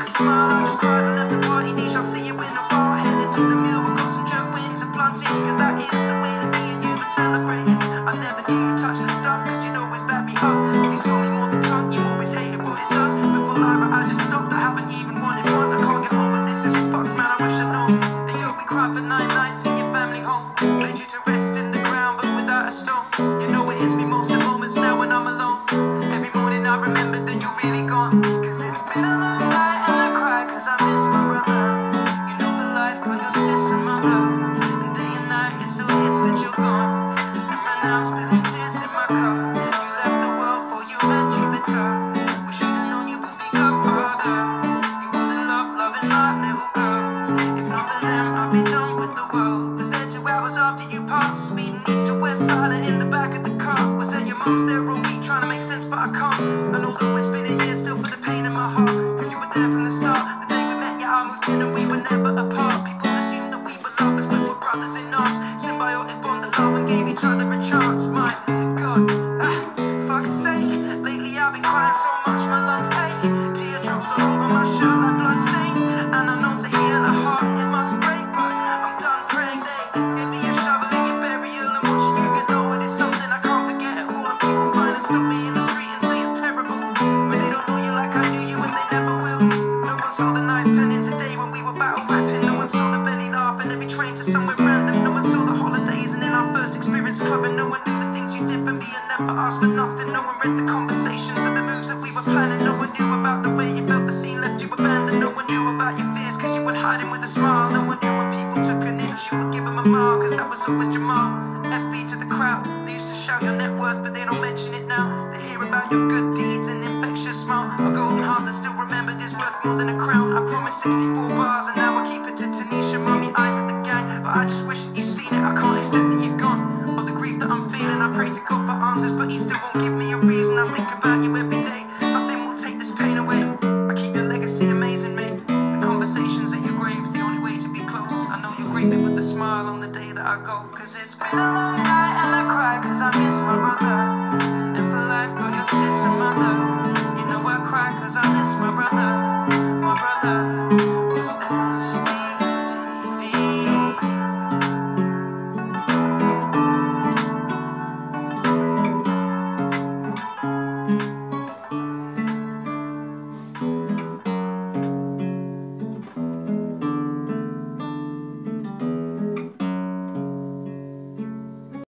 even a smile. I just and left the party niche. I'll see you in a bar. Headed to the mill, we got some jerk wings and plantain. Cause that is the way that me and you would celebrate. I never knew you touched the stuff, cause you'd always back me up. If you saw me more than drunk, you always hated what it does. Before Lyra, I just stopped. I haven't even wanted one. I can't get over this is fucked, man. I wish I'd known. And yo, we cried for nine speeding east to west, silent in the back of the car. Was that your mum's there love each other a chance. she would give him a mile, cause that was always Jamal. SB to the crowd, they used to shout your net worth, but they don't mention it now. They hear about your good deeds and infectious smile. A golden heart that's still remembered is worth more than a crown. I promised 64 bars, and now I keep it to Tanisha. Mommy, eyes at the gang, but I just wish that you'd seen it. I can't accept that you're gone. All the grief that I'm feeling, I pray to God for answers, but he still won't I go Cause it's been a long night and I cry cause I miss my brother. And for life, girl, your sister, mother